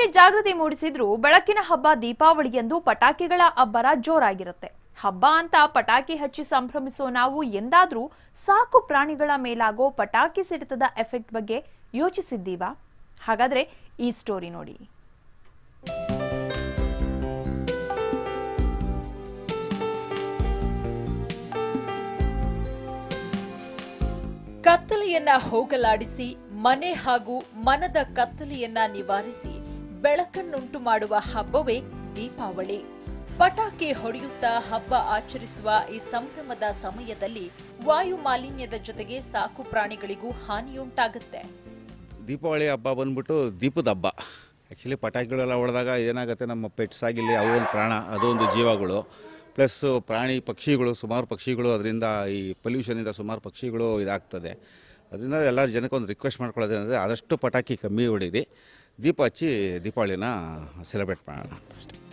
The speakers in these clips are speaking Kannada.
ಎಷ್ಟೇ ಜಾಗೃತಿ ಮೂಡಿಸಿದ್ರೂ ಬೆಳಕಿನ ಹಬ್ಬ ದೀಪಾವಳಿಯಂದು ಪಟಾಕಿಗಳ ಅಬ್ಬರ ಜೋರಾಗಿರುತ್ತೆ. ಹಬ್ಬ ಅಂತ ಪಟಾಕಿ ಹಚ್ಚಿ ಸಂಭ್ರಮಿಸೋ ನಾವು ಎಂದಾದ್ರೂ ಸಾಕು ಪ್ರಾಣಿಗಳ ಮೇಲಾಗೋ ಪಟಾಕಿ ಸಿಡಿತದ ಎಫೆಕ್ಟ್ ಬಗ್ಗೆ ಯೋಚಿಸಿದ್ದೀವಾ? ಹಾಗಾದ್ರೆ ಈ ಸ್ಟೋರಿ ನೋಡಿ. ಕತ್ತಲೆಯನ್ನ ಹೋಗಲಾಡಿಸಿ, ಮನೆ ಹಾಗೂ ಮನದ ಕತ್ತಲೆಯನ್ನ ನಿವಾರಿಸಿ ಬೆಳಕನ್ನುಂಟು ಮಾಡುವ ಹಬ್ಬವೇ ದೀಪಾವಳಿ. ಪಟಾಕಿ ಹೊಡೆಯುತ್ತಾ ಹಬ್ಬ ಆಚರಿಸುವ ಈ ಸಂಭ್ರಮದ ಸಮಯದಲ್ಲಿ ವಾಯು ಮಾಲಿನ್ಯದ ಜೊತೆಗೆ ಸಾಕು ಪ್ರಾಣಿಗಳಿಗೂ ಹಾನಿಯುಂಟಾಗುತ್ತೆ. ದೀಪಾವಳಿ ಹಬ್ಬ ಬಂದ್ಬಿಟ್ಟು ದೀಪದ ಹಬ್ಬ. ಆ್ಯಕ್ಚುಲಿ ಪಟಾಕಿಗಳೆಲ್ಲ ಹೊಡೆದಾಗ ಏನಾಗುತ್ತೆ, ನಮ್ಮ ಪೆಟ್ಸ್ ಆಗಿಲ್ಲ ಅವು ಪ್ರಾಣ ಅದೊಂದು ಜೀವಗಳು. ಪ್ಲಸ್ ಪ್ರಾಣಿ ಪಕ್ಷಿಗಳು, ಸುಮಾರು ಪಕ್ಷಿಗಳು, ಅದರಿಂದ ಈ ಪೊಲ್ಯೂಷನಿಂದ ಸುಮಾರು ಪಕ್ಷಿಗಳು ಇದಾಗ್ತದೆ. ಅದರಿಂದ ಎಲ್ಲ ಜನಕ್ಕೆ ಒಂದು ರಿಕ್ವೆಸ್ಟ್ ಮಾಡ್ಕೊಳ್ಳೋದೇನೆಂದರೆ ಆದಷ್ಟು ಪಟಾಕಿ ಕಮ್ಮಿ ಹೊಡೀರಿ. ದೀಪ ಹಚ್ಚಿ ದೀಪಾವಳಿನ ಸೆಲೆಬ್ರೇಟ್ ಮಾಡೋಣ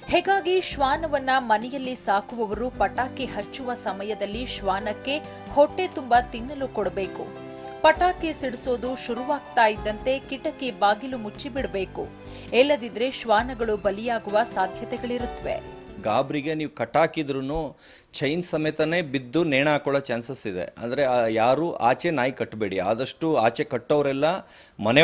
ಹೀಗಾಗಿ ಶ್ವಾನವನ್ನ ಮನೆಯಲ್ಲಿ ಸಾಕುವವರು ಪಟಾಕಿ ಹಚ್ಚುವ ಸಮಯದಲ್ಲಿ ಶ್ವಾನಕ್ಕೆ ಹೊಟ್ಟೆ ತುಂಬಾ ತಿನ್ನಲು ಕೊಡಬೇಕು. ಪಟಾಕಿ ಸಿಡಿಸೋದು ಶುರುವಾಗ್ತಾ ಇದ್ದಂತೆ ಕಿಟಕಿ ಬಾಗಿಲು ಮುಚ್ಚಿಬಿಡಬೇಕು. ಇಲ್ಲದಿದ್ರೆ ಶ್ವಾನಗಳು ಬಲಿಯಾಗುವ ಸಾಧ್ಯತೆಗಳಿರುತ್ತವೆ. ಗಾಬರಿಗೆ ನೀವು ಕಟ್ಟಾಕಿದ್ರೂ ಚೈನ್ ಸಮೇತನೇ ಬಿದ್ದು ನೇಣ ಹಾಕೊಳ್ಳೋ ಚಾನ್ಸಸ್ ಇದೆ. ಅಂದರೆ ಯಾರು ಆಚೆ ನಾಯಿ ಕಟ್ಟಬೇಡಿ ಆದಷ್ಟು ಆಚೆ ಕಟ್ಟೋರೆಲ್ಲ ಮನೆ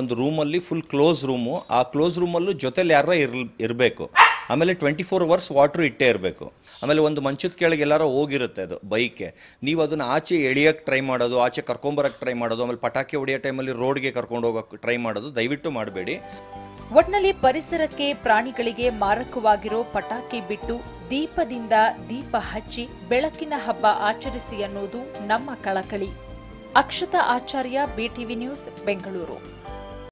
ಒಂದು ರೂಮಲ್ಲಿ ಫುಲ್ ಕ್ಲೋಸ್ ರೂಮು ಆ ಕ್ಲೋಸ್ ರೂಮಲ್ಲೂ ಜೊತೆಲಿ ಯಾರ ಇರ್ ಇರಬೇಕು. ಆಮೇಲೆ ಟ್ವೆಂಟಿ ಫೋರ್ ಅವರ್ಸ್ ವಾಟ್ರ್ ಇಟ್ಟೇ ಇರಬೇಕು. ಆಮೇಲೆ ಒಂದು ಮಂಚದ ಕೆಳಗೆ ಎಲ್ಲಾರ ಹೋಗಿರುತ್ತೆ ಅದು ಬೈಕೆ. ನೀವು ಅದನ್ನು ಆಚೆ ಎಳಿಯೋಕ್ಕೆ ಟ್ರೈ ಮಾಡೋದು, ಆಚೆ ಕರ್ಕೊಂಬರಕ್ಕೆ ಟ್ರೈ ಮಾಡೋದು, ಆಮೇಲೆ ಪಟಾಕಿ ಹೊಡೆಯೋ ಟೈಮಲ್ಲಿ ರೋಡ್ಗೆ ಕರ್ಕೊಂಡು ಹೋಗೋಕ್ಕೆ ಟ್ರೈ ಮಾಡೋದು ದಯವಿಟ್ಟು ಮಾಡಬೇಡಿ. ಒಟ್ನಲ್ಲಿ ಪರಿಸರಕ್ಕೆ ಪ್ರಾಣಿಗಳಿಗೆ ಮಾರಕವಾಗಿರೋ ಪಟಾಕಿ ಬಿಟ್ಟು ದೀಪದಿಂದ ದೀಪ ಹಚ್ಚಿ ಬೆಳಕಿನ ಹಬ್ಬ ಆಚರಿಸಿ ಅನ್ನೋದು ನಮ್ಮ ಕಳಕಳಿ. Akshata Acharya BTV news Bengaluru.